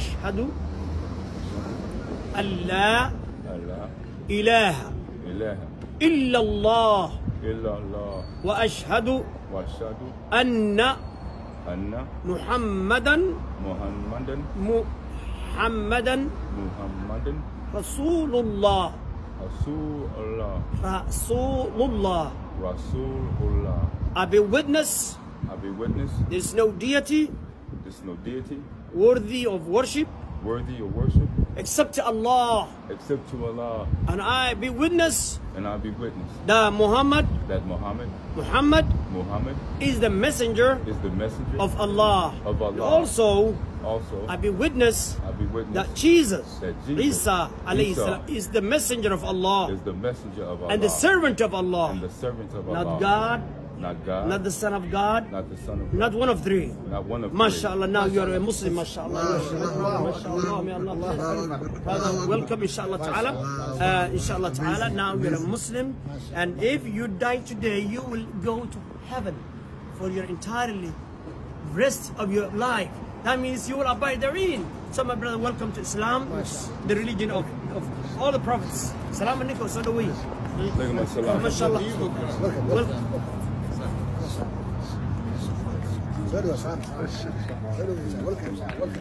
أشهد أن لا إله إلا الله إلا الله وأشهد وأشهد أن أن محمدا محمدا محمدا محمدا رسول الله. رسول الله. رسول الله. رسول الله. I bear witness. I be witness. There is no deity. There's no deity worthy of worship worthy of worship except to Allah except to Allah and I be witness and I be witness that Muhammad that Muhammad Muhammad Muhammad is the messenger is the messenger of Allah. Of Allah. Also, also I bear witness I be witness that Jesus, That Jesus, Isa, Isa, is the messenger of Allah is the messenger of Allah and the servant of Allah. and the servant of Allah. Not God, not God not the Son of God, not the son of God not one of three. not one of three. MashaAllah, now you are a Muslim, MashaAllah. MashaAllah, may Allah bless you. Brother, welcome, inshallah ta'ala. Uh, inshallah ta'ala, now you're a Muslim. And if you die today, you will go to heaven for your entirely rest of your life. That means you will abide therein. So my brother, welcome to Islam, the religion of, of all the prophets. Salam alaikum, so do we. Alaikum assalam. MashaAllah. Welcome. حلو يا سعد حلو ولكم ولكم